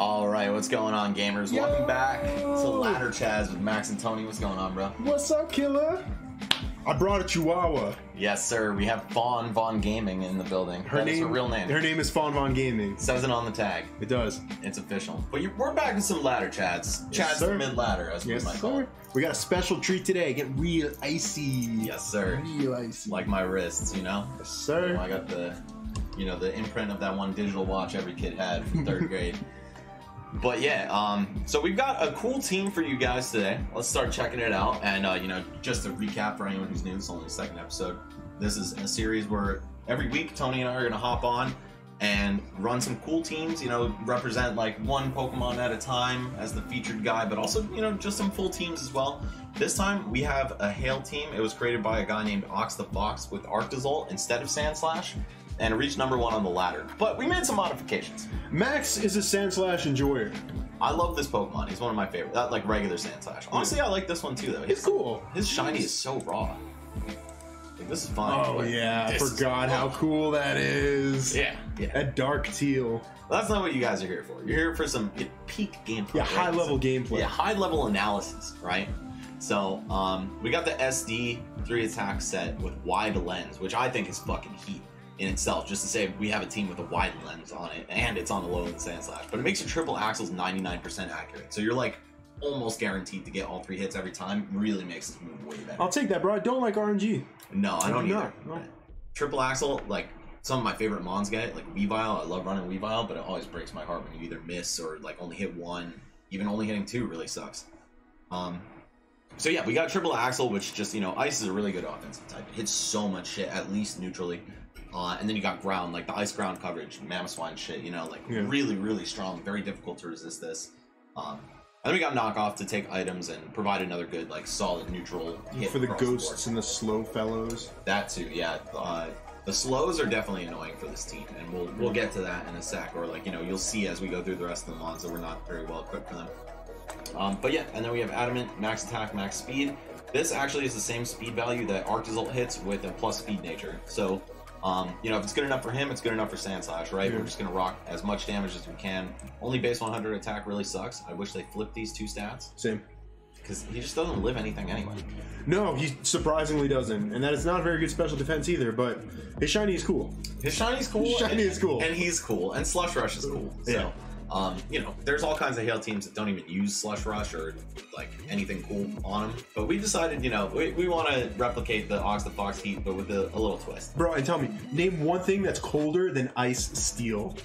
All right, what's going on, gamers? Welcome back to Ladder Chads with Max and Tony. What's going on, bro? What's up, killer? I brought a Chihuahua. Yes, sir. We have Fawn Von Gaming in the building. Her That is name, her real name. Her name is Fawn Von Gaming. says it on the tag. It does. It's official. But you, we're back with some ladder Chads. Chats sir. mid ladder, as Yes, we might call sir. it. We got a special treat today. Get real icy. Yes, sir. Real icy. Like my wrists, you know. yes, You know, sir. I got the, you know, the imprint of that one digital watch every kid had from third grade. But yeah, um, so we've got a cool team for you guys today. Let's start checking it out. And uh, you know, just to recap for anyone who's new, it's only the second episode. This is a series where every week Tony and I are gonna hop on and run some cool teams. You know, represent like one Pokemon at a time as the featured guy, but also you know just some full teams as well. This time we have a Hail team. It was created by a guy named Ox the Fox with Arctozolt instead of Sandslash, and reached number one on the ladder. But we made some modifications. Max is a Sand Slash enjoyer. I love this Pokemon. He's one of my favorite. That like regular Sandslash. Honestly, I like this one too though. It's His, cool. his shiny is so raw. Like, this is fun. Oh Like, yeah, I this is forgot how fun. cool that is. Yeah, yeah. That dark teal. Well, that's not what you guys are here for. You're here for some peak gameplay. Yeah, right? high level Some- gameplay. Yeah, high level analysis, right? So, um, we got the SD three attack set with wide lens, which I think is fucking heat in itself. Just to say we have a team with a wide lens on it, and it's on the Alolan Sandslash, but it makes your triple axels 99% accurate. So you're like almost guaranteed to get all three hits every time. Really makes this move way better. I'll take that, bro. I don't like RNG. No, I don't No, either. no. Triple axel, like some of my favorite mons get it, like Weavile. I love running Weavile, but it always breaks my heart when you either miss or like only hit one. Even only hitting two really sucks. Um, so yeah, we got triple axel, which just you know, ice is a really good offensive type. It hits so much shit, at least neutrally. Uh, and then you got ground, like the ice ground coverage, Mamoswine shit. You know, like Yeah. really, really strong. Very difficult to resist this. Um, and then we got knockoff to take items and provide another good, like solid neutral hit For the ghosts and the slow fellows. That too, yeah. Uh, the slows are definitely annoying for this team, and we'll we'll get to that in a sec. Or like you know, you'll see as we go through the rest of the mons that we're not very well equipped for them. Um, but yeah, and then we have adamant, max attack, max speed. This actually is the same speed value that Arctozolt hits with a plus speed nature. So, um, you know, if it's good enough for him, it's good enough for Sandslash, right? Yeah. We're just gonna rock as much damage as we can. Only base 100 attack really sucks. I wish they flipped these two stats Same. because he just doesn't live anything anyway. No, he surprisingly doesn't, and that is not a very good special defense either. But his shiny is cool. His shiny's cool. His shiny and, is cool. and he's cool, and Slush Rush is cool. So, Yeah. Um, you know, there's all kinds of Hail teams that don't even use Slush Rush or like anything cool on them. But we decided, you know, we, we want to replicate the Ox the Fox heat, but with a, a little twist. Bro, and tell me, name one thing that's colder than ice steel.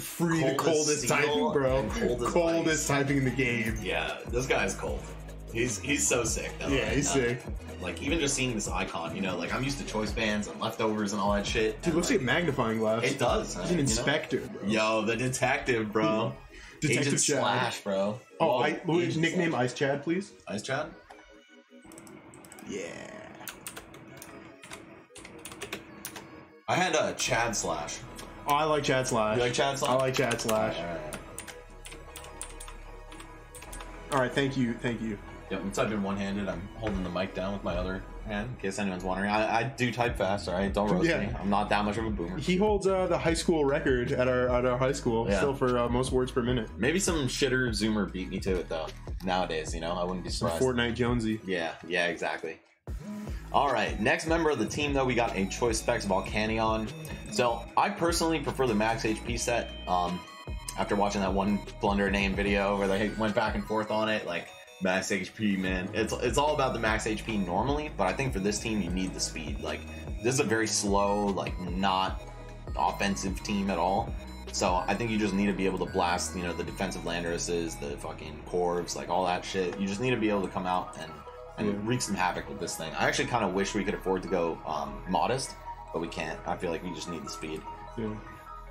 Free the Cold as coldest typing, bro. and cold coldest ice. typing in the game. Yeah, this guy's cold. He's he's so sick. Though. Yeah, he's Uh, sick. Like even just seeing this icon, you know, like I'm used to choice bands and leftovers and all that shit. Dude, looks like a magnifying glass. it does. He's an you know? inspector, bro. Yo, the detective, bro. Detective Agent Chad. Slash, bro. Oh, Whoa, I, nickname Slash. Ice Chad, please. Ice Chad. Yeah. I had a Chad Slash. Oh, I like Chad Slash. You like Chad Slash? I like Chad Slash. Alright. All right, thank you, thank you. Yep, I'm typing one-handed. I'm holding the mic down with my other hand, in case anyone's wondering. I, I do type fast, all right? Don't roast Yeah. me. I'm not that much of a boomer. He holds uh, the high school record at our at our high school, Yeah. still for uh, most words per minute. Maybe some shitter Zoomer beat me to it though. Nowadays, you know, I wouldn't be surprised. Fortnite Jonesy. Yeah, yeah, exactly. All right, next member of the team though, we got a Choice Specs Volcanion. So I personally prefer the Max HP set. Um, after watching that one Blunder name video where they went back and forth on it, like Max HP, man, it's it's all about the Max HP normally, but I think for this team you need the speed. Like this is a very slow, like not offensive team at all. So I think you just need to be able to blast, you know, the defensive Landorus's, the fucking Corvs, like all that shit. You just need to be able to come out and and Yeah. wreak some havoc with this thing. I actually kind of wish we could afford to go um, modest, but we can't. I feel like we just need the speed. Yeah.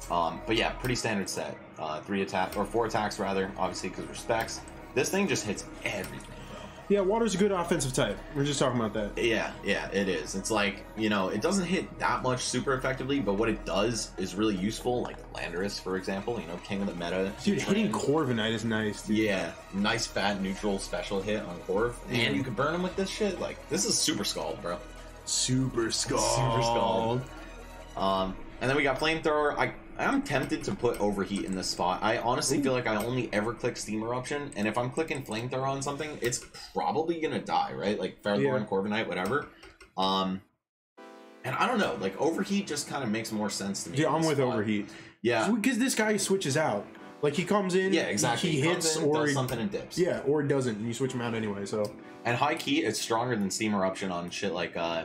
Um, but yeah, pretty standard set. Uh, three attack or four attacks rather, obviously because we're specs. This thing just hits everything, bro. Yeah, water's a good offensive type. We're just talking about that. Yeah, yeah, it is. It's like, you know, it doesn't hit that much super effectively, but what it does is really useful, like Landorus, for example, you know, king of the meta. Dude, hitting. Corviknight is nice. Dude. Yeah, nice fat neutral special hit on Corv. Mhm. And you can burn him with this shit. Like, this is super scald, bro. Super Scald. Super Scald. Um, and then we got flamethrower. I I'm tempted to put overheat in this spot. I honestly feel like I only ever click steam eruption, and if I'm clicking flamethrower on something, it's probably gonna die, right? Like Ferrothorn, Yeah. Corviknight, whatever. Um, and I don't know, like overheat just kind of makes more sense to me. Yeah, I'm with spot. overheat. Yeah, Because this guy switches out. Like he comes in, yeah, exactly. He, comes hits in, or he, something and dips. yeah, or it doesn't, and you switch him out anyway. So And high key, it's stronger than steam eruption on shit like uh,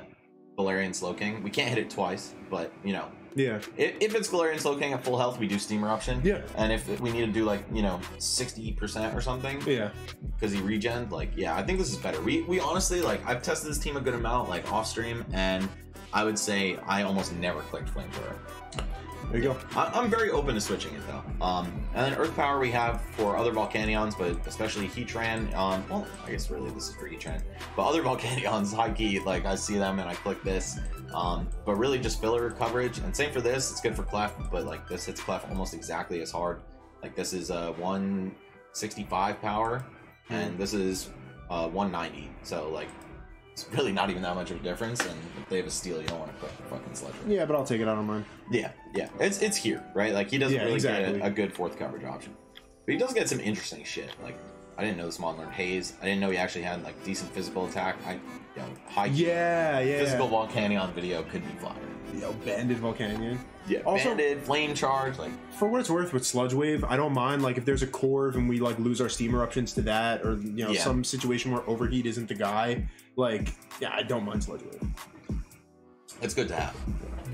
Galarian Slowking. We can't hit it twice, but you know, yeah, if, if it's Galarian Slowking at full health, we do steam eruption. Yeah. And if we need to do like you know sixty percent or something, yeah. because he regen, like yeah, I think this is better. We we honestly like I've tested this team a good amount like off stream, and I would say I almost never clicked flamethrower. There you go. I- I'm very open to switching it though. Um, and then Earth Power we have for other Volcanions, but especially Heatran. Um, well, I guess really this is for Heatran, but other Volcanions, high key, like I see them and I click this. Um, but really just filler coverage, and same for this. It's good for Clef, but like this hits Clef almost exactly as hard. Like this is uh 165 power, and this is uh 190. So like it's really not even that much of a difference. And if they have a steel, you don't want to click the fucking Sledge. Yeah, but I'll take it out on mine. Yeah, yeah. It's it's here, right? Like he doesn't Yeah, really exactly. get a, a good fourth coverage option. But he does get some interesting shit. Like I didn't know this mon learned haze. I didn't know he actually had like decent physical attack. I you know, high Yeah, yeah. physical Volcanion video could be fire. Yo, banded Volcanion. Yeah. Also- banded, flame charge, like For what it's worth, with Sludge Wave, I don't mind. Like if there's a Corv and we like lose our steam eruptions to that, or you know Yeah. some situation where overheat isn't the guy. Like yeah, I don't mind Sludge Wave. it's good to have.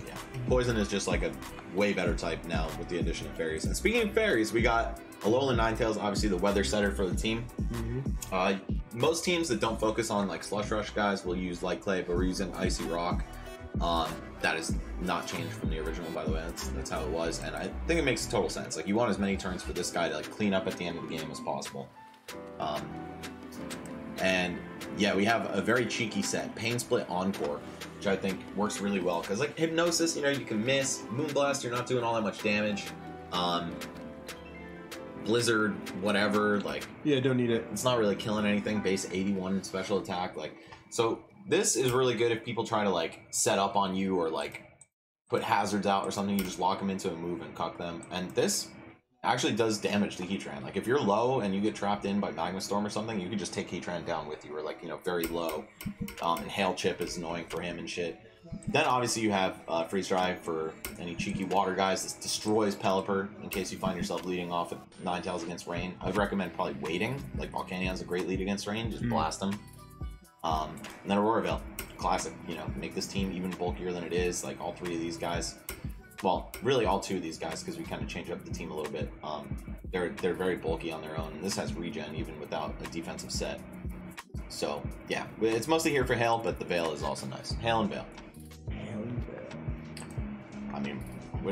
Yeah. Poison is just like a way better type now with the addition of fairies. And speaking of fairies, we got Alolan Ninetales, obviously the weather setter for the team. Uh, most teams that don't focus on like slush rush guys will use light clay, but we're using icy rock. Um, that is not changed from the original, by the way. That's that's how it was, and I think it makes total sense. Like you want as many turns for this guy to like clean up at the end of the game as possible. Um, and yeah, we have a very cheeky set, Pain Split Encore, which I think works really well because like Hypnosis, you know, you can miss Moonblast, you're not doing all that much damage. Um, Blizzard, whatever, like Yeah, don't need it. it's not really killing anything. Base 81 special attack. Like, so this is really good if people try to like set up on you or like put hazards out or something. You just lock them into a move and cuck them. And this actually does damage to Heatran. Like, if you're low and you get trapped in by Magma Storm or something, you can just take Heatran down with you or like, you know, very low. Um, and Hail Chip is annoying for him and shit. Then obviously you have uh, Freeze Dry for any cheeky water guys. This destroys Pelipper in case you find yourself leading off with Ninetales against Rain. I would recommend probably waiting. Like Volcanion's a great lead against Rain. Just Mm. blast them. Um, and then Aurora Veil, classic. You know, make this team even bulkier than it is. Like all three of these guys. Well, really all two of these guys because we kind of change up the team a little bit. Um, they're they're very bulky on their own. And this has regen even without a defensive set. So yeah, it's mostly here for Hail, but the Veil is also nice. Hail and Veil. I mean,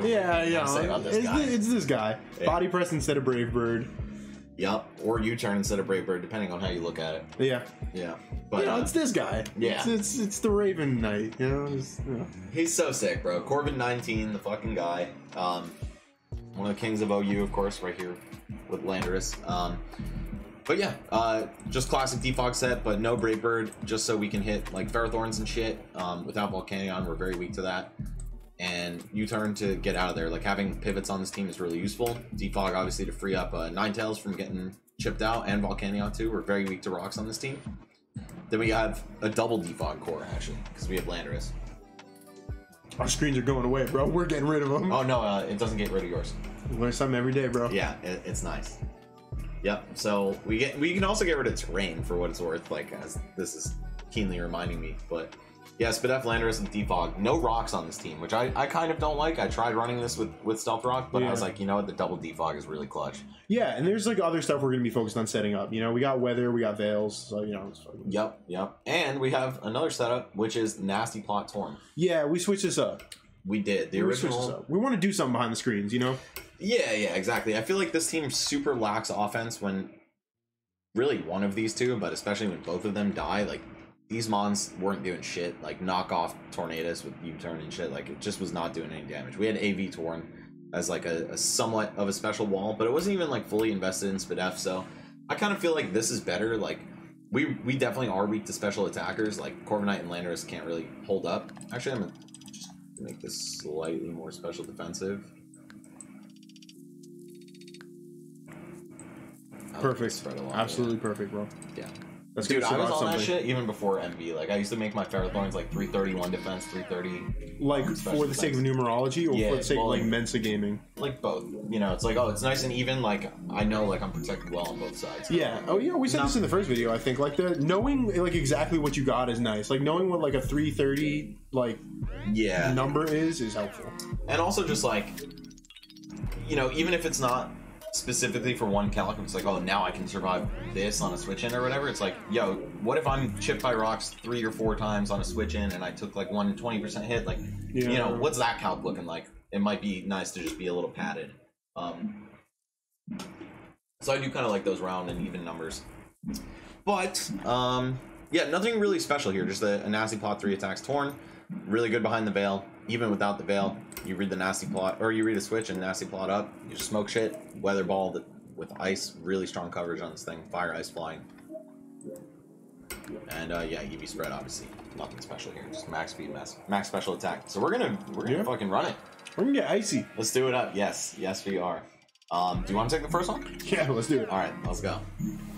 Yeah, yeah. say about this it's, guy? it's this guy. Yeah. Body press instead of Brave Bird. Yup, or U-turn instead of Brave Bird, depending on how you look at it. Yeah, Yeah, but yeah, uh, it's this guy. yeah. it's, it's it's the Raven Knight. You know, just, you know. he's so sick, bro. Corviknight, the fucking guy. Um, one of the kings of OU, of course, right here with Landorus. Um, but yeah, uh, just classic defog set, but no Brave Bird, just so we can hit like Ferrothorns and shit. Um, without Volcanion, we're very weak to that. And U-turn to get out of there. Like having pivots on this team is really useful. Defog obviously to free up uh, Ninetales from getting chipped out, and Volcanion too. We're very weak to rocks on this team. Then we have a double defog core actually, because we have Landorus. Our screens are going away, bro. We're getting rid of them. Oh no, uh, it doesn't get rid of yours. Learn something every day, bro. Yeah, it, it's nice. Yep. So we get we can also get rid of terrain for what it's worth. Like as this is keenly reminding me, but yeah, Spadef, Landorus, and Defog. No rocks on this team, which I, I kind of don't like. I tried running this with with Stealth Rock, but I was like, you know what, the double Defog is really clutch. Yeah, and there's like other stuff we're gonna be focused on setting up. You know, we got weather, we got veils, so you know. It's fucking... Yep, yep. And we have another setup, which is Nasty Plot Torn. Yeah, we switched this up. We did the we original. We want to do something behind the screens. You know. Yeah, yeah, exactly. I feel like this team super lacks offense when really one of these two, but especially when both of them die, like these mons weren't doing shit. Like knock off Tornadus with U-turn and shit. Like it just was not doing any damage. We had AV torn as like a, a somewhat of a special wall, but it wasn't even like fully invested in Spadef. So I kind of feel like this is better. Like we we definitely are weak to special attackers. Like Corviknight and Landorus can't really hold up. Actually, I'm gonna just make this slightly more special defensive. Perfect. Absolutely yeah. perfect, bro. Yeah. That's Dude, I was survive on that shit even before MV. Like I used to make my Ferrothorns like 331 defense, 330 Like for the sake of numerology or Yeah, for the sake well, of like like- Mensa gaming. like both. You know, it's like oh, it's nice and even. Like I know like I'm protected well on both sides. Yeah. Oh yeah, we said No. this in the first video. I think like the knowing like exactly what you got is nice. Like knowing what like a 330 like Yeah. number is is helpful. And also just like, you know, even if it's not specifically for one calc, it's like, oh, now I can survive this on a switch in or whatever. It's like, yo, what if I'm chipped by rocks three or four times on a switch in and I took like one 20% hit? Like, you know, what's that calc looking like? It might be nice to just be a little padded. Um, so I do kind of like those round and even numbers. But, um, yeah, nothing really special here. Just a, a nasty plot, three attacks, torn. Really good behind the veil. Even without the veil, you read the nasty plot, or you read a switch and nasty plot up. You just smoke shit. Weather ball that, with ice. Really strong coverage on this thing. Fire ice flying. And uh, yeah, EV spread obviously nothing special here. Just max speed, max max special attack. So we're gonna we're gonna Yeah. fucking run it. We're gonna get icy. Let's do it up. Yes, yes we are. Um, do you want to take the first one? Yeah, let's do it. All right, let's go.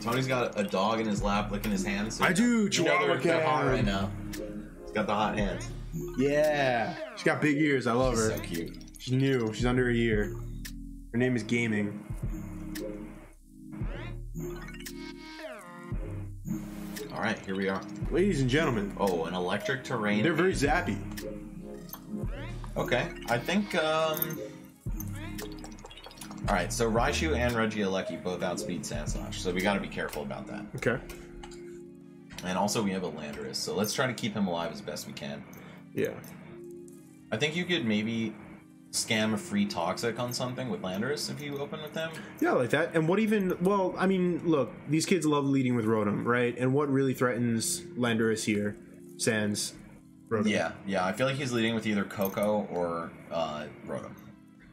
Tony's got a dog in his lap, licking his hands. so I do, You know Chihuahua they're, they're hot right now. He's got the hot hands. Yeah. She's got big ears. I love She's her. so cute. She's new. She's under a year. Her name is Gaming. All right, here we are. Ladies and gentlemen, Oh, an electric terrain. they're very zappy. Okay, I think. um... All right, so Raichu and Regieleki both outspeed Sandslash, so we got to be careful about that. Okay. And also, we have a Landorus, so let's try to keep him alive as best we can. Yeah. I think you could maybe scam a free Toxic on something with Landorus if you open with them. Yeah, like that. And what even? Well, I mean, look, these kids love leading with Rotom, right? And what really threatens Landorus here? Sans Rotom. Yeah, yeah. I feel like he's leading with either Koko or uh, Rotom.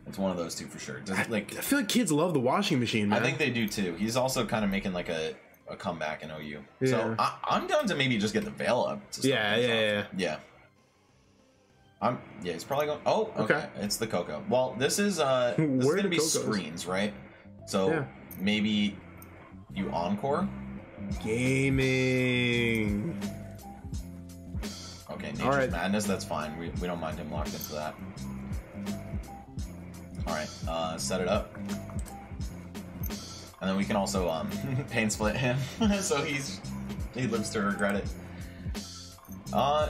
It's one of those two for sure. Does, like, I feel like kids love the washing machine, man. I think they do too. He's also kind of making like a, a comeback in OU. Yeah. So I, I'm down to maybe just get the veil up. Yeah, things yeah, yeah. I'm yeah. it's probably going. Oh, okay. Okay. It's the Koko. Well, this is uh, this is gonna be Kokos? screens, right? So Yeah. maybe you encore. Gaming. Okay, Nature's All right. Madness. That's fine. We, we don't mind him locked into that. All right, uh, set it up, and then we can also um, pain split him, so he's he lives to regret it. Uh,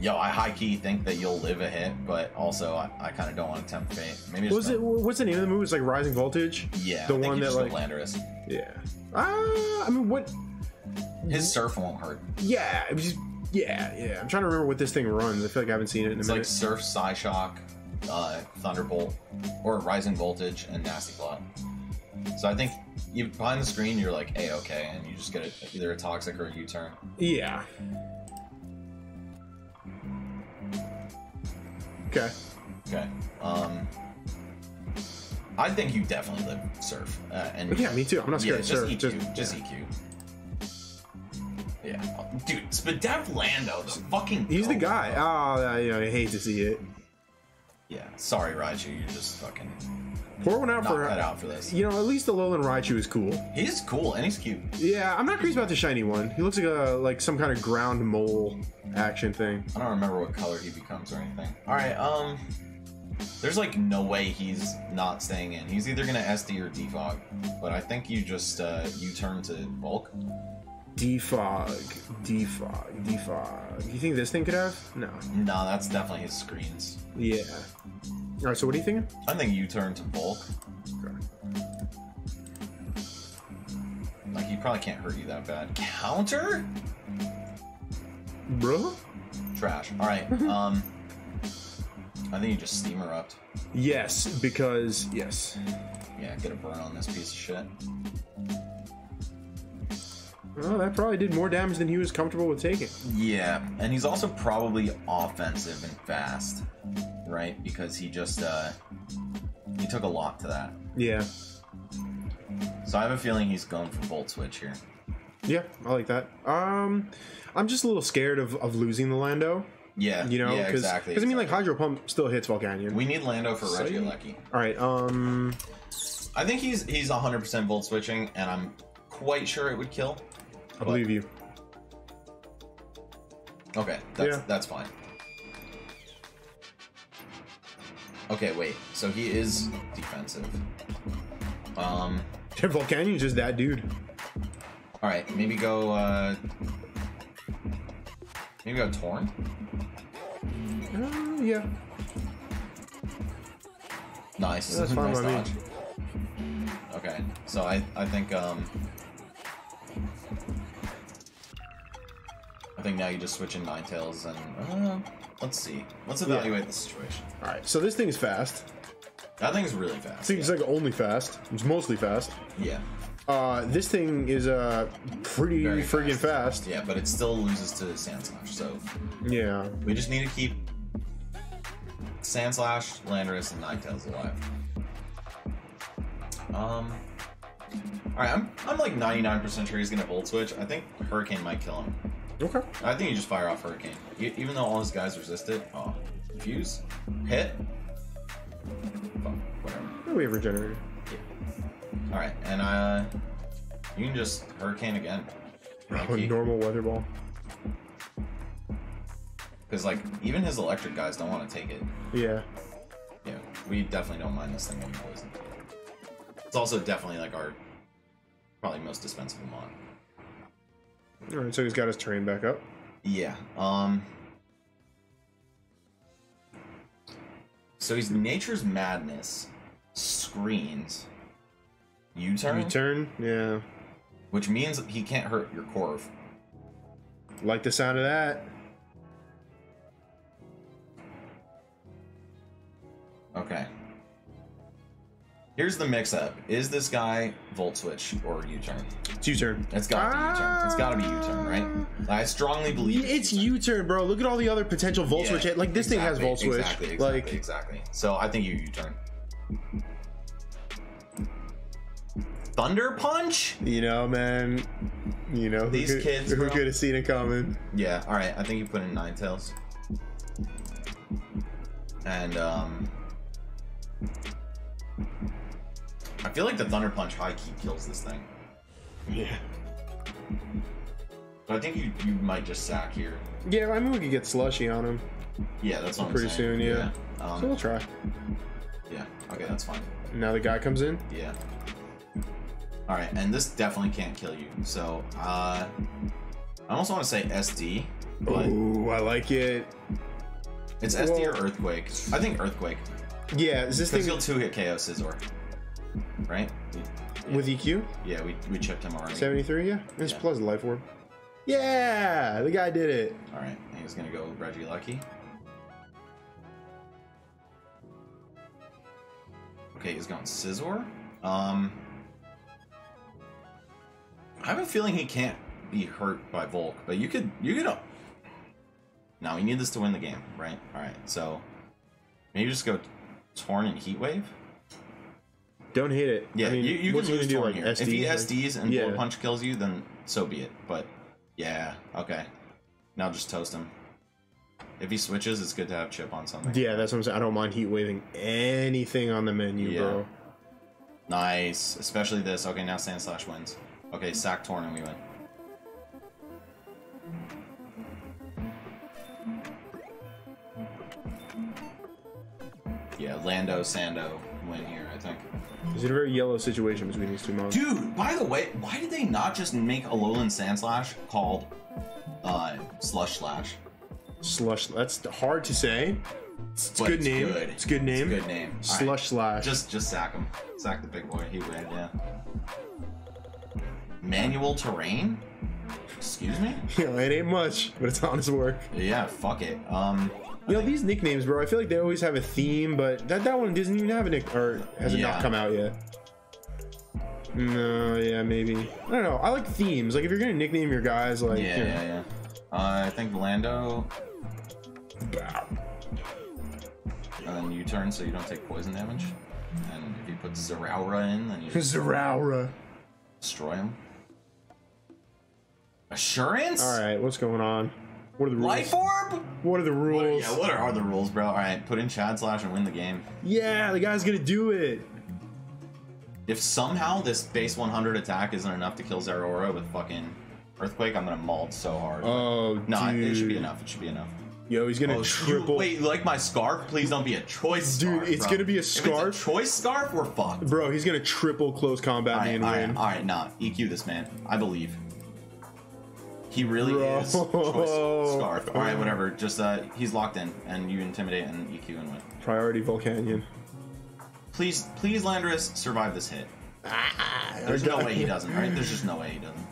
yo, I high key think that you'll live a hit, but also I, I kind of don't want to tempt fate. Maybe was it? What's the name of the movie? It's like Rising Voltage. Yeah, the one that like. Landorus. Yeah. Ah, I mean, what? His surf won't hurt. Yeah, it was just, yeah, yeah. I'm trying to remember what this thing runs. I feel like I haven't seen it in a It's like minute. Surf, Psyshock, uh, Thunderbolt, or Rising Voltage and Nasty Plot. So I think you behind the screen you're like a okay, and you just get a, either a toxic or a U-turn. yeah. Okay. Okay. Um, I think you definitely live Surf. Uh, and Yeah, me too. I'm not scared just of EQ, surf. just, yeah. EQ. Yeah, dude, Spadef Lando, the fucking. He's the guy. Oh, I, you know, I hate to see it. Yeah, sorry, Raichu, you're just fucking Pour one out not for. cut out for this. You know, at least the Alolan Raichu is cool. He's cool and he's cute. Yeah, I'm not crazy about the shiny one. He looks like a like some kind of ground mole action thing. I don't remember what color he becomes or anything. All right, um, there's like no way he's not staying in. He's either gonna SD or defog, but I think you just uh, you turn to bulk. Defog, defog, defog. You think this thing could have? No. No, that's definitely his screens. Yeah. All right. So what are you thinking? I think you turn to bulk. Like he probably can't hurt you that bad. Counter? Bro? Trash. All right. Um, I think you just steam erupt. Yes, because yes. Yeah, get a burn on this piece of shit. Well, that probably did more damage than he was comfortable with taking. Yeah, and he's also probably offensive and fast, right? Because he just uh he took a lot to that. Yeah. So I have a feeling he's going for Volt Switch here. Yeah, I like that. Um, I'm just a little scared of, of losing the Lando. Yeah, You know, yeah, because exactly. I mean, like. Hydro Pump still hits Volcanion. we need Lando for So Regieleki. All right. Um. I think he's he's 100% Volt switching, and I'm quite sure it would kill. I believe you. Okay, that's Yeah. that's fine. Okay, wait. So he is defensive. Um. Volcanion's just that dude. All right, maybe go. uh Maybe go torn. Uh, yeah. Nice. That's fine nice me. Okay, so I I think um. I think now you just switch in Ninetales and uh, let's see. Let's evaluate the situation. All right. So this thing is fast. That thing is really fast. It's yeah. like only fast. It's mostly fast. yeah. Uh, this thing is uh pretty Very friggin' fast. Yeah, but it still loses to Sand Slash, so Yeah. we just need to keep Sand Slash, Landorus, and Ninetales alive. Um. Alright, I'm, I'm like 99% sure he's gonna Volt Switch. I think Hurricane might kill him. Okay. I think you just fire off Hurricane. E- even though all his guys resist it. Oh. Fuse? Hit? Fuck, whatever. Oh, we have regenerated. Alright, and uh. You can just Hurricane again. Oh, normal weather ball. Because, like, even his electric guys don't want to take it. Yeah. Yeah, we definitely don't mind this thing getting poisoned. It's also definitely like our probably most dispensable mon. All right. So he's got his terrain back up. Yeah. Um. So he's Nature's Madness screens U-turn, U-turn. Yeah. which means he can't hurt your Corv. Like the sound of that. Okay. Here's the mix-up: Is this guy Volt Switch or U-turn? It's U-turn. It's got to be U-turn. It's got to be U-turn, right? I strongly believe It's U-turn, bro. Look at all the other potential Volt Yeah, Switch. Like this thing has exactly, Volt Switch. Exactly, exactly, like exactly. So I think you U-turn. Thunder Punch? you know, man. You know, who These could, kids, Who could have seen it coming? Yeah, alright, I think you put in Ninetales. And um feel like the Thunder Punch high key kills this thing. Yeah. But I think you you might just sack here. Yeah, I mean we could get slushy on him, Yeah, that's what I'm Pretty soon, yeah. Um, so we'll try. yeah, okay, that's fine. Now the guy comes in. Yeah. Alright, and this definitely can't kill you. So, uh I almost want to say SD, but Ooh, I like it. it's SD or Earthquake. I think Earthquake. Yeah, is this Because thing he'll two hit KO Scizor. Right? with EQ? Yeah, we, we chipped him already. 73, yeah. It's Yeah. plus life orb. Yeah, the guy did it. Alright, he's gonna go Regieleki. Okay, he's going Scizor. Um I have a feeling he can't be hurt by Volk, but you could you could Now we need this to win the game, right? Alright, so maybe just go Torn and Heat Wave? Don't hate it. Yeah, I mean, you, you can lose gonna Torn here. if he Like, SDs and Yeah. Bullet Punch kills you, then so be it. But yeah, okay. Now just toast him. If he switches, it's good to have chip on something. Yeah, that's what I'm saying. I don't mind heat waving anything on the menu, Yeah. bro. Nice, especially this. Okay, now Sand Slash wins. Okay, sack Torn and we win. Yeah, Lando, Sando win here, I think. Is it a very yellow situation between these two mons? Dude, by the way, why did they not just make a Alolan Sand Slash called uh, Slush Slash? Slush. That's hard to say. It's a good name. Good. It's a good name. It's a good name. All Slush right, slash. Just just sack him. Sack the big boy. He win, yeah. Manual terrain? Excuse me? Yeah, it ain't much, but it's honest work. Yeah, fuck it. Um You know these nicknames, bro. I feel like they always have a theme, but that that one doesn't even have a nick, or has it Yeah. not come out yet? No, yeah, maybe. I don't know. I like themes. Like if you're gonna nickname your guys, like Yeah, you know, yeah, yeah. Uh, I think Lando and then you turn so you don't take poison damage. And if you put Zeraora in, then you Zeraora. destroy him. Assurance? All right, what's going on? What are the rules? Life Orb? What are the What are, rules? yeah, what are the rules, bro? Alright, put in Chad Slash and win the game. Yeah, the guy's gonna do it. If somehow this base 100 attack isn't enough to kill Zeraora with fucking Earthquake, I'm gonna mald so hard. Oh, no, dude. it should be enough. It should be enough. Yo, he's gonna Oh, triple. You, wait, you like my scarf? Please don't be a choice Dude, scarf, it's bro. gonna be a If scarf? it's a choice scarf, we're fucked. Bro, he's gonna triple close combat All me right, and all win. right, all right, nah. EQ this man. I believe. He really Bro. is choice scarf. All right, whatever. Just uh, he's locked in, and you intimidate and EQ and win. Priority Volcanion. Please, please, Landorus, survive this hit. There's no way he doesn't, right? There's just no way he doesn't.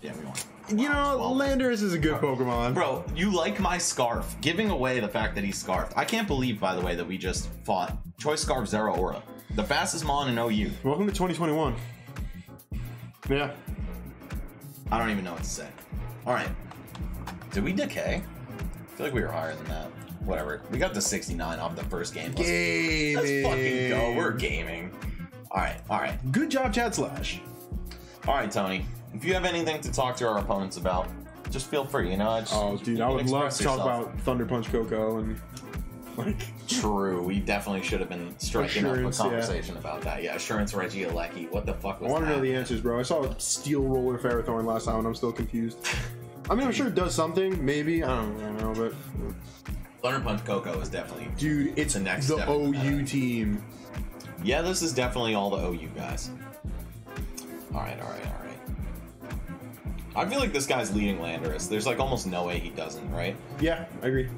Yeah, we won. You know, Well, Landorus is a good Pokemon. Bro, you like my scarf, giving away the fact that he's scarfed. I can't believe, by the way, that we just fought Choice Scarf Zeraora, the fastest Mon in OU. Welcome to 2021. Yeah. I don't even know what to say. All right, did we decay? I feel like we were higher than that. Whatever. We got the 69 off the first game. Let's, Gaming. let's fucking go. We're gaming. All right, all right, Good job, Chad Slash. all right, Tony. If you have anything to talk to our opponents about, just feel free. You know, just, Oh, dude, I would love to talk about Thunder Punch Koko and like. True, we definitely should have been striking up a Assurance, yeah. conversation about that. Yeah, Assurance Regieleki. What the fuck I was want to know the answers, bro. I saw Steel Roller Ferrothorn last time, and I'm still confused. I mean, I'm sure it does something, maybe. I don't, I don't know, but Thunder Punch Koko is definitely. dude, it's The next the step OU team. Yeah, this is definitely all the OU guys. All right, all right, all right. I feel like this guy's leading Landorus. There's like almost no way he doesn't, right? Yeah, I agree.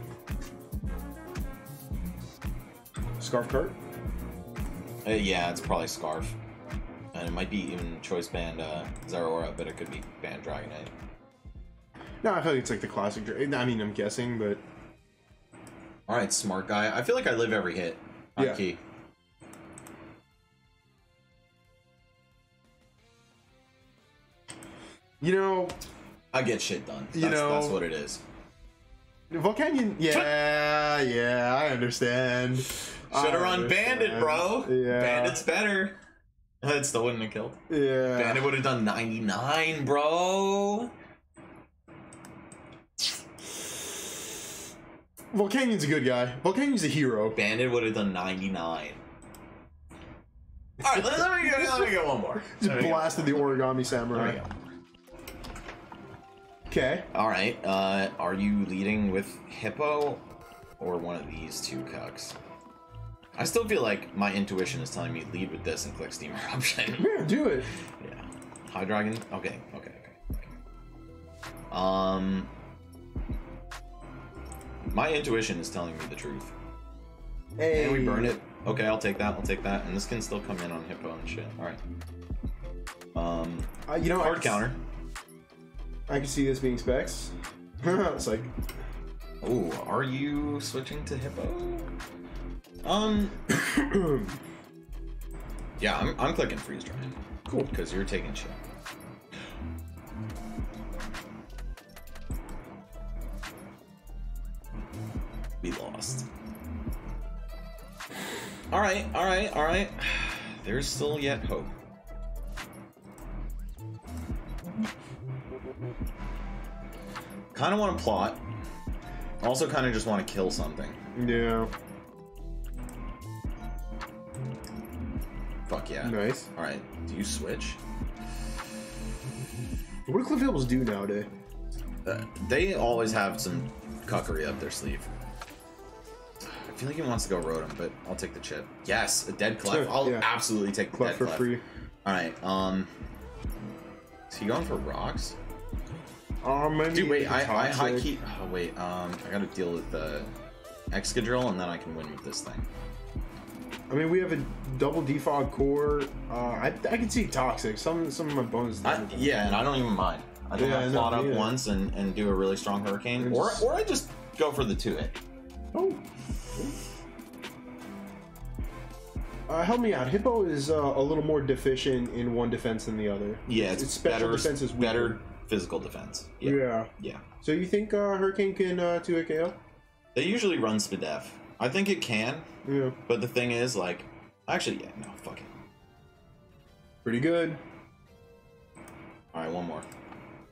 Scarf cart. Uh, yeah, it's probably Scarf, and it might be even Choice Band uh, Zeraora, but it could be Band Dragonite. No, I feel like it's like the classic. I mean, I'm guessing, but All right, smart guy. I feel like I live every hit on Yeah. key. you know, I get shit done. That's, You know- that's what it is. Volcanion. Yeah, yeah, I understand. Should have run Bandit, bro. Yeah. Bandit's better. That still wouldn't have killed. Yeah. Bandit would have done 99, bro. Volcanion's a good guy. Volcanion's a hero. Bandit would have done 99. All right, let, let me go. Let me go one more. Just Let go. blasted the origami There we samurai. go. Okay. All right. Uh, are you leading with Hippo or one of these two cucks? I still feel like my intuition is telling me lead with this and click Steam Eruption. Yeah, do it. yeah. Hydreigon. Okay. Okay. Okay. okay. Um. My intuition is telling me the truth. Hey. And we burn it. Okay, I'll take that. I'll take that. And this can still come in on Hippo and shit. All right. Um. Uh, you know, I Hard can- counter. I can see this being specs. it's like, Oh, are you switching to Hippo? Um. yeah, I'm, I'm clicking freeze dry. Cool. Because you're taking shit. We lost. All right, all right, all right. There's still yet hope. Kind of want to plot. Also, kind of just want to kill something. yeah, Fuck yeah. nice. All right. Do you switch? What do Clefables do nowadays? Uh, they always have some cuckery up their sleeve. I feel like he wants to go Rotom, but I'll take the chip. Yes, a dead clef. I'll yeah. absolutely take the Clef dead for clef. free. All right. Um, is he going for rocks? Um, Dude, wait. I, I high key. Oh wait. Um, I gotta deal with the Excadrill, and then I can win with this thing. I mean, we have a double defog core. Uh, I, I can see toxic. Some some of my bones. I, yeah, and I don't even mind. I don't Yeah, have plot up once and, and do a really strong hurricane, or or I just go for the two hit. Oh. Uh, help me out. Hippo is uh, a little more deficient in one defense than the other. Yeah, it's, Its special better, defense is weaker. better physical defense. Yeah. Yeah, yeah. So you think uh, Hurricane can uh, 2 KO? They usually run Spadef. I think it can, Yeah. but the thing is, like, actually, yeah, no, fuck it. Pretty good. All right, one more,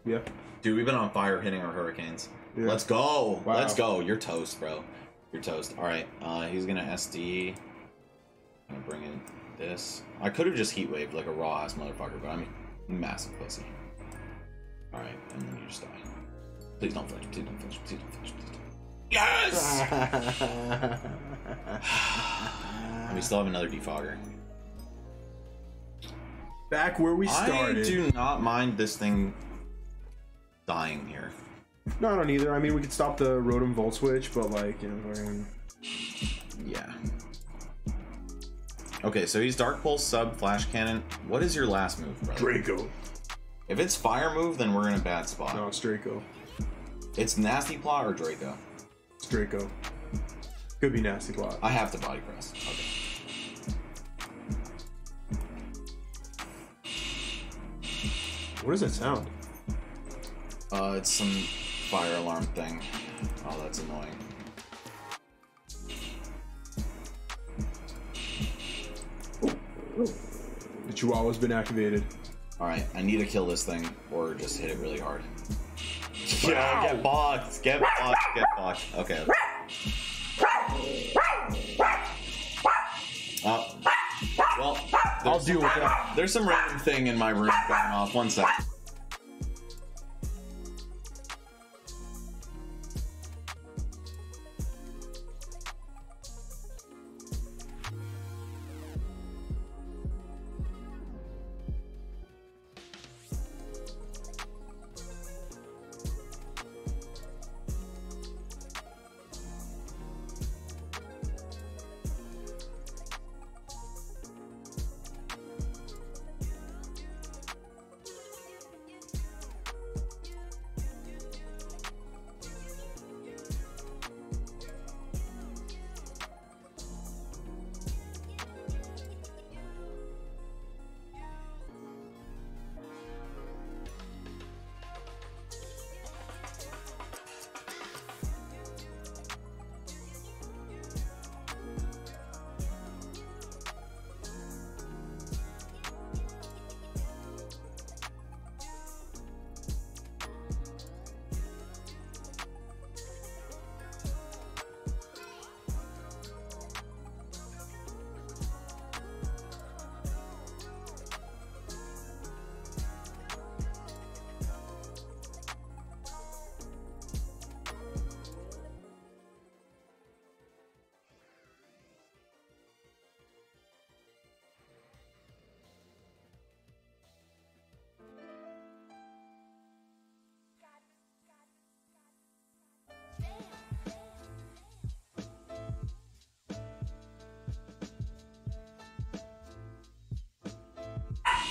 Yeah. dude. We've been on fire hitting our hurricanes. Yeah. Let's go. Wow. Let's go. You're toast, bro. You're toast. All right. Uh, he's gonna SD. Gonna bring in this. I could have just heat waved like a raw ass motherfucker, but I'm a massive pussy. Alright, and then you just die. Please don't flinch, please don't flinch, please don't flinch, please don't. Yes! and we still have another defogger. Back where we started. I do not mind this thing dying here. No, I don't either. I mean, we could stop the Rotom Volt Switch, but like, you know, fucking- Yeah. Okay, so he's Dark Pulse, Sub, Flash Cannon. What is your last move, brother? Draco. If it's Fire move, then we're in a bad spot. No, it's Draco. It's Nasty Plot or Draco. It's Draco. Could be nasty plot. I have to body press. Okay. What does that sound? Uh, it's some fire alarm thing. Oh, that's annoying. The Chihuahua's been activated. Alright, I need to kill this thing or just hit it really hard. Yeah, get boxed, get boxed, get boxed. Okay. Uh, well, I'll there's, deal with that. there's some random thing in my room going off. One sec.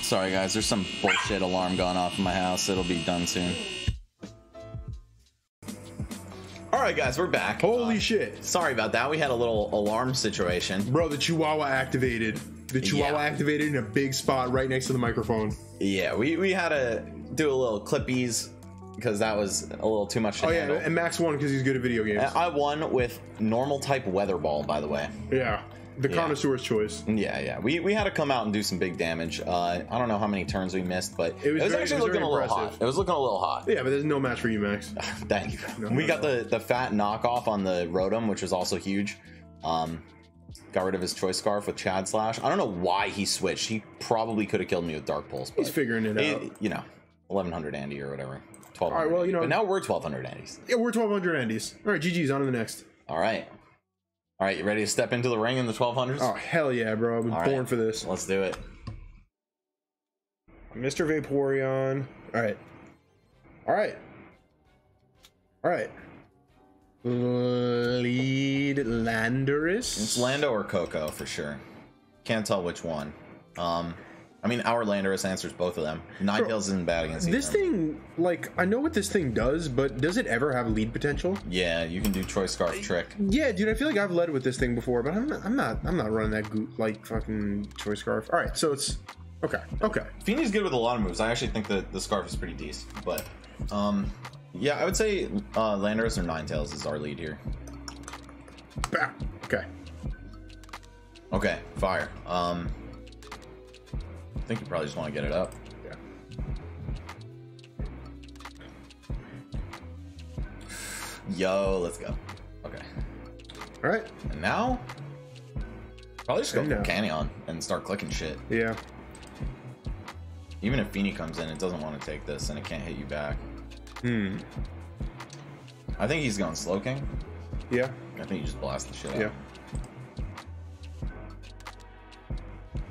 Sorry, guys. There's some bullshit alarm going off in my house. It'll be done soon. All right, guys, we're back. Holy Uh, shit. Sorry about that. We had a little alarm situation. Bro, the Chihuahua activated. The Chihuahua Yeah. activated in a big spot right next to the microphone. Yeah, we, we had to do a little clippies because that was a little too much to Oh, yeah, and Max won because he's good at video games. I won with normal type weather ball, by the way. yeah. The Yeah. connoisseur's choice. Yeah, yeah. We, we had to come out and do some big damage. Uh, I don't know how many turns we missed, but It was very- actually it was looking a little impressive. hot. It was looking a little hot. Yeah, but there's no match for you, Max. Thank you. No, we no, got no. the the fat knockoff on the Rotom, which was also huge. Um, got rid of his choice scarf with Chad Slash. I don't know why he switched. He probably could have killed me with Dark Pulse. But He's figuring it he- out. you know, eleven hundred Andy or whatever. Twelve. All right, well, you know- but now we're twelve hundred Andys. Yeah, we're 1200 Andys. All right, GG's on to the next. All right, all right. You ready to step into the ring in the twelve hundreds? Oh, hell yeah, bro. I've been All born right. for this. Let's do it. Mr. Vaporeon. All right. All right. All right. Lead Landorus. It's Lando or Koko for sure. Can't tell which one. Um, I mean, our Landorus answers both of them. Ninetales isn't bad against This either. thing, like, I know what this thing does, but does it ever have lead potential? Yeah, you can do choice scarf trick. Yeah, dude, I feel like I've led with this thing before, but I'm not, I'm not, I'm not running that goot like fucking choice scarf. All right, so it's okay, okay. Feeney's good with a lot of moves. I actually think that the scarf is pretty decent. But, um, yeah, I would say uh, Landorus or Ninetales is our lead here. Bah. Okay. Okay, fire. Um, I think you probably just want to get it up. Yeah. Yo, let's go. Okay, All right. and now Probably just go Volcanion and start clicking shit. Yeah. Even if Feeny comes in, it doesn't want to take this and it can't hit you back. Hmm. I think he's going slow king. Yeah. I think you just blast the shit out. Yeah.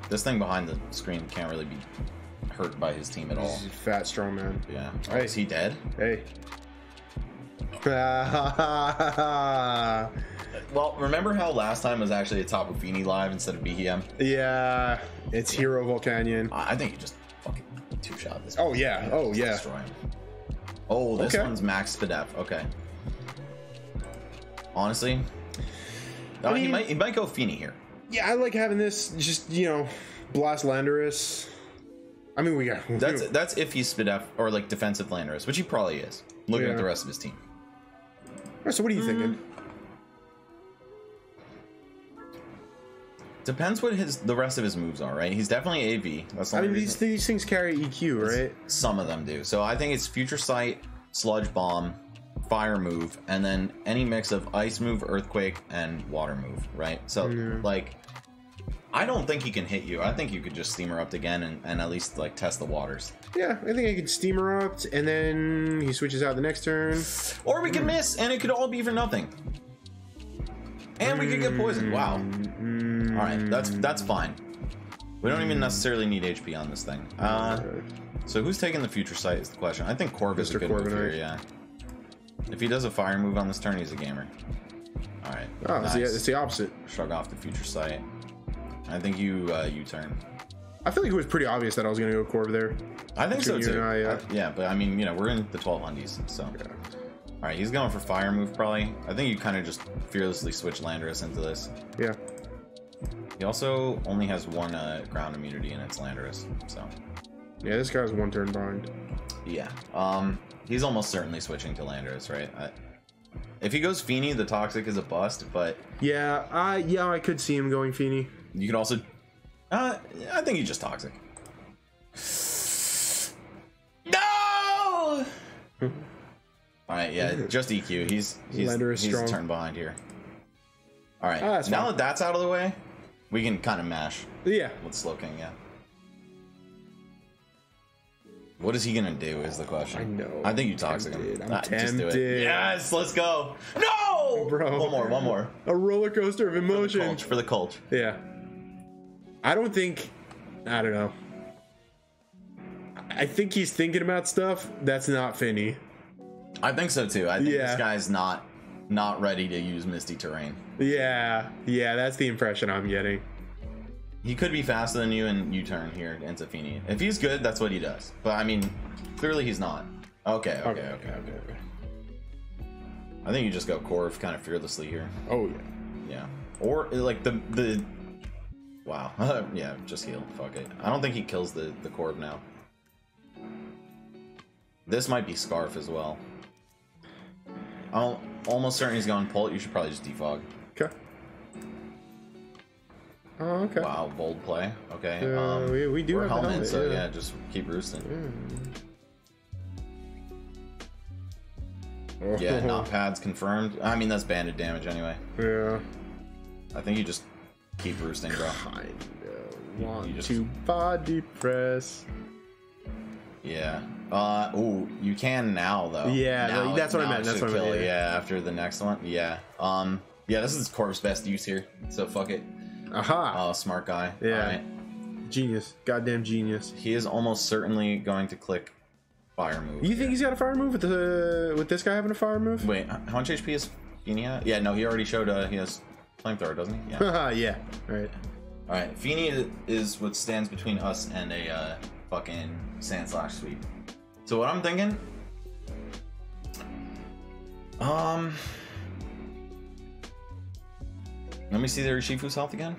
This thing behind the screen can't really be hurt by his team at all. He's a fat, strong man. Yeah. Oh, Hey. Is he dead? Hey. Well, remember how last time was actually a Tapu Fini live instead of BEM? yeah, it's Hero Volcanion. I I think you just fucking two shot this. Oh, yeah. Oh, yeah. Destroy him. Oh, this Okay. one's Max Spadef. Okay. Honestly, uh, he mean- might he might go Fini here. Yeah, I like having this. Just you know, blast Landorus. I mean, we got That's that's if he's Spadef or like defensive Landorus, which he probably is. Looking Yeah. at the rest of his team. Alright, So what are you thinking? Mm. Depends what his the rest of his moves are, right? He's definitely AV. That's I mean, these reason- these things carry EQ, right? Some of them do. So I think it's Future Sight, Sludge Bomb, Fire Move, and then any mix of Ice Move, Earthquake, and Water Move, right? So like, I don't think he can hit you. I think you could just Steamer up again and, and at least like test the waters. Yeah, I think I could steamer up, and then he switches out the next turn. Or we could miss, and it could all be for nothing. And we could get poisoned. Wow. Mm, All right, that's that's fine. We don't even necessarily need HP on this thing. Uh, so who's taking the future sight is the question. I think Corv is a good move here. Yeah. If he does a fire move on this turn, he's a gamer. All right. Oh, it's, the, it's the opposite. Shrug off the future sight. I think you uh, U turn. I feel like it was pretty obvious that I was going to go Corv there. I think so too. I, yeah. I- yeah, but I mean, you know, we're in the 12 undies, so. All right, he's going for fire move probably. I think you kind of just fearlessly switch Landorus into this. Yeah. He also only has one uh, ground immunity, and it's Landorus. So Yeah, this guy's one turn behind. yeah, um, he's almost certainly switching to Landorus, right? I, if he goes Fini, the toxic is a bust, but Yeah, I yeah, I could see him going Fini. You can also. Uh, I think he's just toxic. No. All right, yeah, just EQ. He's he's, he's a turn behind here. All right, Ah, now fine. that that's out of the way, we can kind of mash Yeah. with Slowking. Yeah. What is he gonna do? Is the question. I know. I think you toxic tempted. him. I'm Ah, Just do it. tempted. Yes, let's go. No, Bro. One more. One more. A roller coaster of emotion. Culch for the cult. Yeah. I don't think. I don't know. I think he's thinking about stuff that's not Fini. I think so too. I think Yeah. this guy's not not ready to use Misty Terrain. Yeah, yeah, that's the impression I'm getting. He could be faster than you and you turn here into Fini. If he's good, that's what he does. But I mean, clearly he's not. Okay, okay, okay, okay. okay. I think you just go Corv kind of fearlessly here. Oh yeah. Yeah. Or like the the Wow. yeah, just heal. Fuck it. I don't think he kills the the Corv now. This might be Scarf as well. I'm almost certain he's going Pult. You should probably just defog. Okay. Oh, okay. Wow, bold play. Okay. Uh, um, we- we do we're have helmet, helmet, so yeah. yeah, just keep roosting. Yeah, not pads confirmed. I mean, that's banded damage anyway. Yeah. I think you just keep roosting, bro. Kind of want you just- to body press. Yeah. Uh. Ooh, you can now though. Yeah, Now- like, that's what I meant, that's what I meant, yeah. After the next one. Yeah. Um. Yeah. This is Corv's best use here. So fuck it. Aha. Oh, smart guy. Yeah. Genius. Goddamn genius. He is almost certainly going to click fire move. You think he's got a fire move with the with this guy having a fire move? Wait, how much HP is Fini? Yeah, no, he already showed uh, he has flamethrower, doesn't he? Yeah. Yeah. Right. All right, Fini is what stands between us and a uh, fucking Sandslash sweep. So what I'm thinking, um, let me see the Urshifu's health again.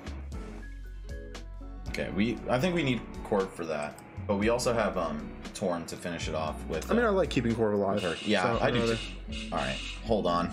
Okay, we I think we need Corv for that, but we also have um Torn to finish it off with. I mean, I uh, like keeping Corv alive. Yeah, so I do too. All right, hold on.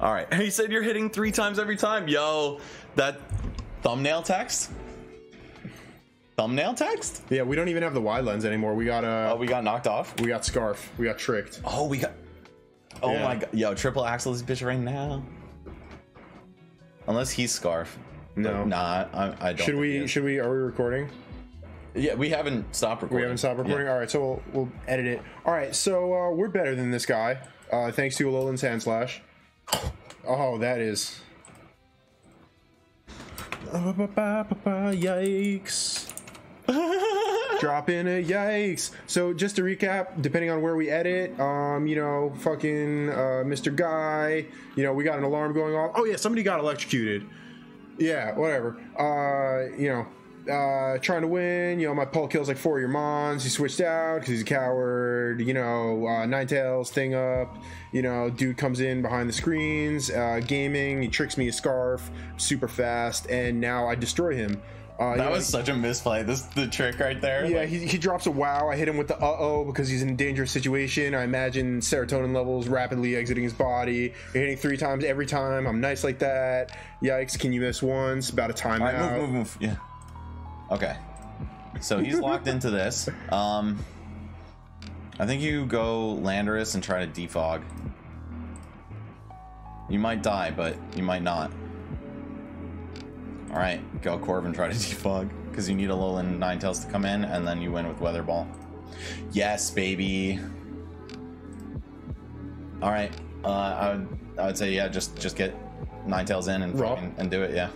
All right. He said you're hitting three times every time. Yo, that thumbnail text. Thumbnail text. Yeah, we don't even have the wide lens anymore. We got Oh, uh, we got knocked off. we got scarf. We got tricked. Oh, we got. Oh Yeah. my god. Yo, triple axel this bitch right now. Unless he's scarf. No. Nah, I, I don't. Should we? Should we? Are we recording? Yeah, we haven't stopped recording. We haven't stopped recording. All right, so we'll, we'll edit it. All right, so uh, we're better than this guy, uh, thanks to Alolan Sandslash. Oh, that is. Yikes. Drop in a yikes. So just to recap, depending on where we edit, um, you know, fucking uh, Mr. Guy, you know, we got an alarm going off. Oh yeah, somebody got electrocuted. Yeah, whatever. Uh, you know, uh, trying to win. You know, my Paul kills like four of your mons. He switched out because he's a coward. You know, uh, Ninetales thing up. You know, dude comes in behind the screens, uh, gaming. He tricks me a scarf, super fast, and now I destroy him. Uh, That know, was such a misplay. This the trick right there. yeah, Like, he, he drops a wow. I hit him with the uh oh because he's in a dangerous situation. I imagine serotonin levels rapidly exiting his body. You're hitting three times every time. I'm nice like that. Yikes, can you miss once? About a timeout. All right, move, move, move. Yeah. Okay. So he's locked into this. Um, I think you go Landorus and try to defog. You might die, but you might not. All right, go Corv and try to defog because you need a Alolan Ninetales to come in, and then you win with Weather Ball. Yes, baby. All right. Uh, I would, I would say yeah, just just get Ninetales in and fucking- and do it. Yeah.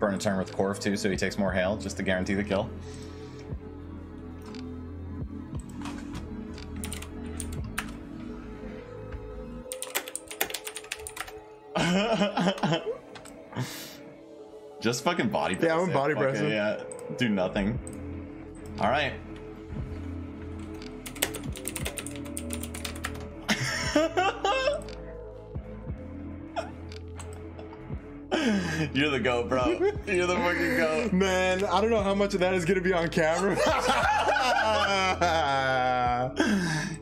Burn a turn with Corv too, so he takes more hail just to guarantee the kill. just fucking body press. Yeah, I'm body pressing. Yeah, do nothing. All right. You're the goat, bro. You're the fucking goat. Man, I don't know how much of that is gonna be on camera.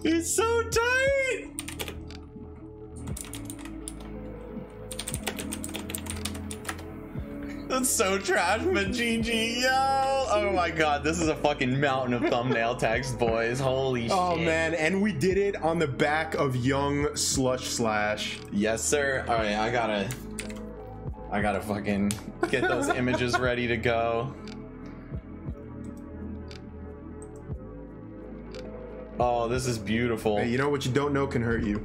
It's so tight. That's so trash, but GG, yo! Oh my god, this is a fucking mountain of thumbnail text, boys. Holy shit. oh shit. man, and we did it on the back of young slush slash. Yes, sir. All right, I gotta, I gotta fucking get those images ready to go. Oh, this is beautiful. Hey, you know what you don't know can hurt you.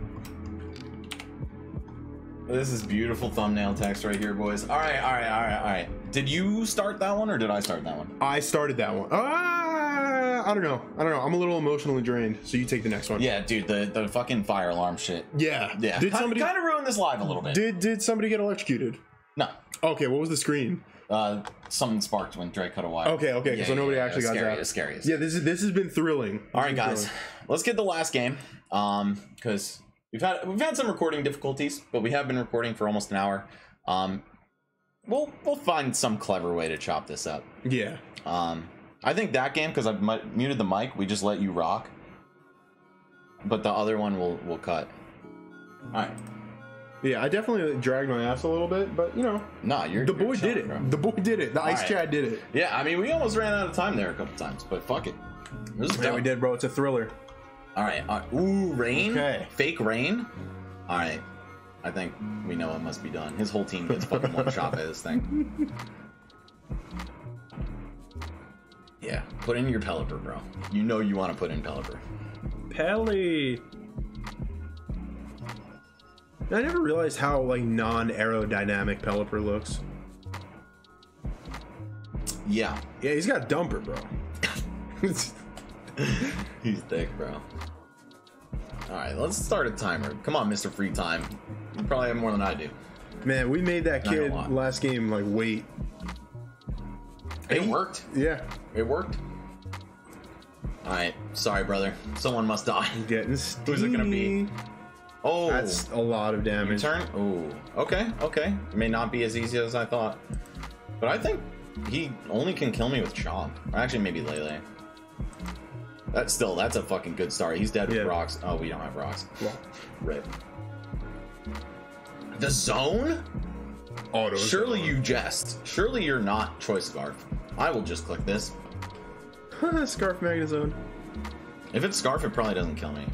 This is beautiful thumbnail text right here, boys. All right, all right, all right, all right. Did you start that one or did I start that one? I started that one. Ah, I don't know. I don't know. I'm a little emotionally drained, so you take the next one. Yeah, dude, the the fucking fire alarm shit. Yeah. Yeah, Did somebody kind of ruined this live a little bit? did did somebody get electrocuted? No, Okay, what was the screen? uh, something sparked when Drake cut a wire. Okay, okay, so nobody actually got scary. It's scary. as Yeah, this is this has been thrilling. All right, This has been guys, thrilling. let's get the last game. Um, because we've had we've had some recording difficulties, but we have been recording for almost an hour. Um, we'll we'll find some clever way to chop this up. Yeah. Um, I think that game because I've mu- muted the mic, we just let you rock. But the other one will will cut. All right. Yeah, I definitely dragged my ass a little bit, but you know, Nah, you're the you're boy chilling, did it. bro. The boy did it. The ice right. chad did it. Yeah, I mean, we almost ran out of time there a couple times, but fuck it. This is Yeah, dope. we did, bro. It's a thriller. All right. All right. Ooh, rain. Okay. Fake rain. All right. I think we know it must be done. His whole team gets fucking one shot by this thing. Yeah, put in your Pelipper, bro. You know you want to put in Pelipper. Pelly. I never realized how like non-aerodynamic Pelipper looks. Yeah, Yeah, he's got a dumper, bro. he's thick, bro. All right, let's start a timer. Come on, Mr. Free Time. You probably have more than I do. Man, we made that Not kid last game like wait. It worked. Yeah, It worked. All right, sorry, brother. Someone must die. getting Who's it gonna be? Oh, That's a lot of damage. Turn? Oh, Okay, okay. It may not be as easy as I thought. But I think he only can kill me with Chomp. Or actually, maybe Lele. That's still that's a fucking good start. He's dead with Yeah. rocks. Oh, we don't have rocks. Well, Rip. The zone? auto. Surely you jest. Surely you're not choice scarf. I will just click this. Scarf Magnezone. If it's scarf, it probably doesn't kill me.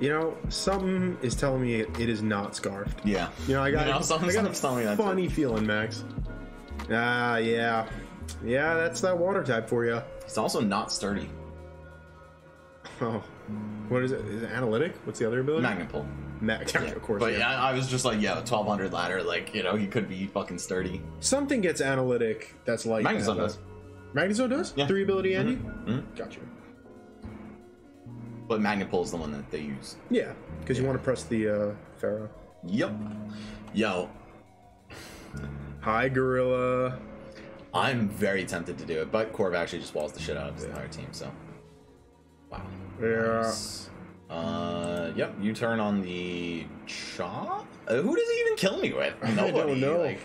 You know, something is telling me it, it is not scarfed. Yeah. You know, I got, You know, I something- got something's telling me that funny feeling, Max. Ah, yeah. Yeah, that's that water type for you. It's also not sturdy. Oh. What is it? Is it analytic? What's the other ability? Magnet pull. Mag- of course. But yeah. yeah, I was just like, yeah, 1200 ladder, like, you know, he could be fucking sturdy. Something gets analytic that's like Magnezone that, does. though. Magnezone does? Yeah. Three ability Andy? Mhm. Gotcha. But magnet pull is the one that they use. Yeah, because you want to press the uh, Ferro. Yep. Yo, Hi, Gorilla. I'm very tempted to do it, but Corv actually just walls the shit out of his entire team, so. Wow. Yeah. Nice. Uh, yep, you turn on the chop? Uh, who does he even kill me with? Nobody. don't know. Like,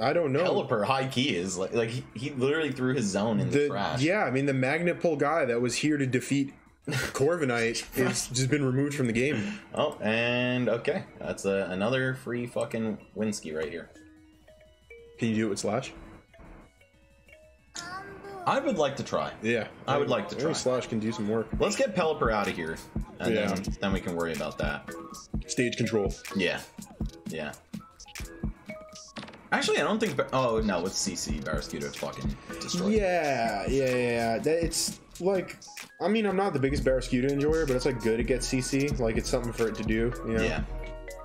I don't know. Pelipper high key is like, like he, he literally threw his zone in the, The, trash. yeah, I mean, the magnet pull guy that was here to defeat Corviknight has just been removed from the game. Oh, and okay, that's a, another free fucking Winsky right here. Can you do it with Slash? I would like to try. Yeah. I would like to Maybe try. Slash can do some work. Let's get Pelipper out of here, and Yeah. then, then we can worry about that. Stage control. Yeah, yeah. Actually, I don't think. Ba- Oh no, with CC Barraskewda fucking destroyed. Yeah, yeah, yeah. yeah. That- It's like, I mean, I'm not the biggest Barraskewda enjoyer, but it's like good it gets CC. Like it's something for it to do. You know? Yeah,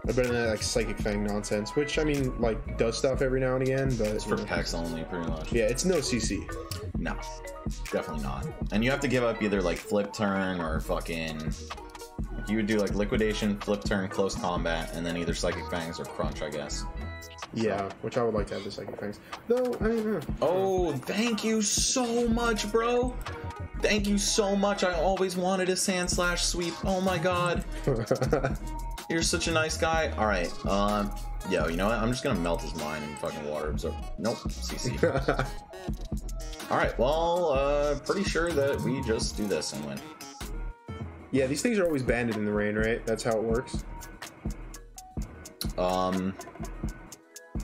Better than that like psychic fang nonsense, which I mean, like does stuff every now and again, but it's for know. Pex only, pretty much. yeah, it's no CC. No, definitely not. And you have to give up either like flip turn or fucking. You would do like liquidation, flip turn, close combat, and then either psychic fangs or crunch, I guess. Yeah, which I would like to have the psychic fangs. Though I mean, uh, Oh, thank you so much, bro. Thank you so much. I always wanted a Sandslash sweep. Oh my god. You're such a nice guy. All right. Um. Yo, you know what? I'm just gonna melt his mind and fucking water absorb. Nope. CC. All right. Well, uh, pretty sure that we just do this and win. yeah, these things are always banded in the rain, right? That's how it works. Um.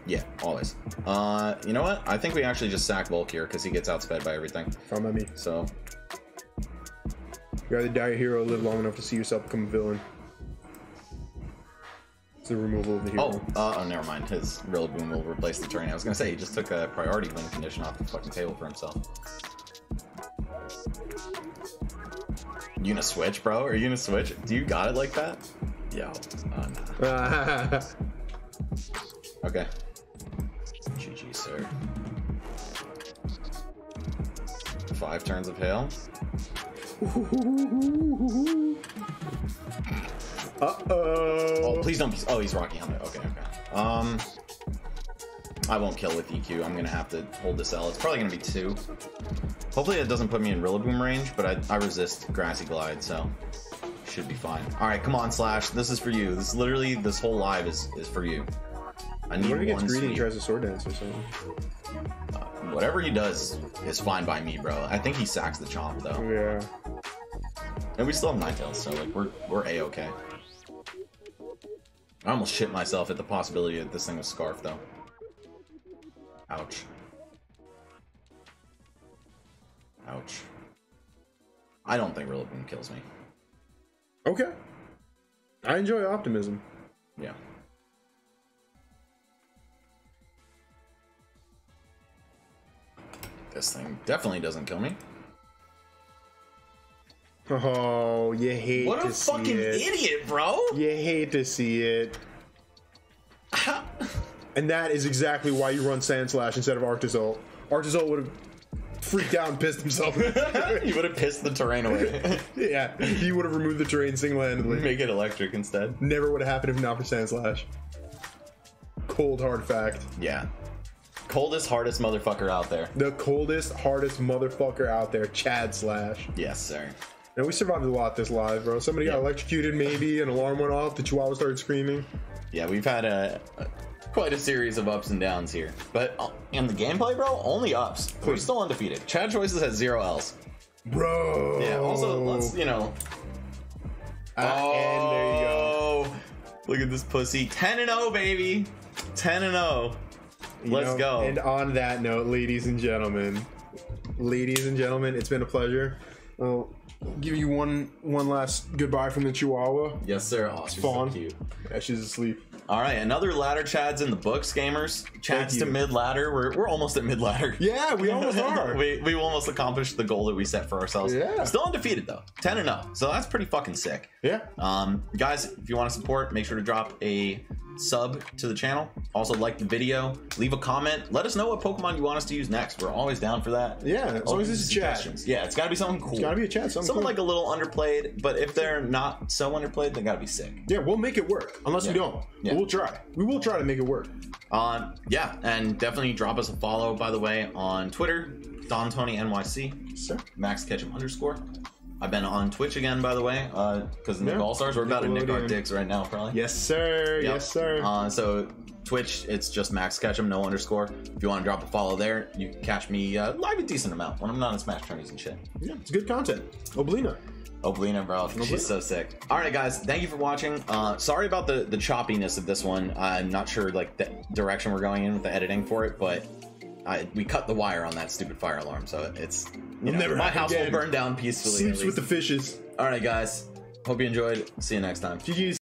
Yeah, always. Uh, you know what? I think we actually just sack Volk here because he gets outsped by everything. By me. So You either die a hero or live long enough to see yourself become a villain. It's the removal of the hero. Oh, uh, oh, never mind. His Rillaboom will replace the terrain. I was gonna say he just took a priority win condition off the fucking table for himself. You gonna switch, bro? Are you gonna switch? Do you got it like that? Yo, uh, nah. Okay. GG, sir. Five turns of hail. Uh Oh, oh. please don't be. Oh, he's Rocky Helmet. Okay, okay. Um, I won't kill with EQ. I'm gonna have to hold this L. It's probably gonna be two. Hopefully, it doesn't put me in Rillaboom range, but I, I resist Grassy Glide, so should be fine. All right, come on, Slash. This is for you. This literally this whole live is is for you. I need What if he gets greedy and tries to sword dance or something? Whatever he does is fine by me, bro. I think he sacks the chomp though, Yeah. And we still have Ninetales, so like we're we're a okay. I almost shit myself at the possibility that this thing was Scarf though. Ouch. Ouch. I don't think Rillaboom kills me. Okay. I enjoy optimism. Yeah. This thing definitely doesn't kill me. Oh, you hate to see it. What a fucking idiot, bro! You hate to see it. And that is exactly why you run Sandslash instead of Arctozolt. Arctozolt would have freaked out and pissed himself. you would have pissed the terrain away. yeah, he would have removed the terrain single-handedly. Make it electric instead. Never would have happened if not for Sandslash. Cold hard fact. Yeah. Coldest, hardest motherfucker out there. The coldest, hardest motherfucker out there, Chad Slash. Yes, sir. And we survived a lot this live, bro. Somebody got electrocuted, maybe, an alarm went off, the chihuahua started screaming. Yeah, we've had a, a- quite a series of ups and downs here. But uh, in the gameplay, bro, only ups. We're still undefeated. Chad Choices has zero L's. bro. Yeah. Also, let's you know. Ah, and there you go. Oh, Look at this pussy. Ten and zero, baby. Ten and zero. Let's know, go. And on that note, ladies and gentlemen, ladies and gentlemen, it's been a pleasure. Well, give you one one last goodbye from the Chihuahua. Yes, sir. Oh, she's so Fawn. cute. Yeah, she's asleep. All right, another ladder chads in the books, gamers. Chads to mid ladder. We're, we're almost at mid ladder. Yeah, we almost are. we, we almost accomplished the goal that we set for ourselves. Yeah. Still undefeated though. 10 and 0. So that's pretty fucking sick. yeah. Um, guys, if you want to support, make sure to drop a sub to the channel. Also, like the video, leave a comment. Let us know what Pokemon you want us to use next. We're always down for that. Yeah, as long as it's a chat. Yeah, it's got to be something cool. It's Gotta be a chat. Something Someone cool. like a little underplayed, but if they're not so underplayed, they got to be sick. Yeah, we'll make it work. Unless we don't. Yeah. We'll try. We will try to make it work. Um, yeah, and definitely drop us a follow, by the way, on Twitter, Don Tony NYC, Sir. Max Ketchum underscore. I've been on Twitch again, by the way, because in the Yeah. All Stars, we're about to nick our dicks right now, probably. Yes, sir. Yep. Yes, sir. Uh, so Twitch, it's just Max Ketchum, no underscore. If you want to drop a follow there, you can catch me uh, live a decent amount when I'm not in Smash tourneys and shit. yeah, it's good content. Oblina. Oblina, bro, she's so sick. All right, guys, thank you for watching. Uh, sorry about the the choppiness of this one. I'm not sure like the direction we're going in with the editing for it, but I, we cut the wire on that stupid fire alarm, so it's you know, never my house again. will burn down peacefully. Sleeps with the fishes. All right, guys. Hope you enjoyed. See you next time. GG's.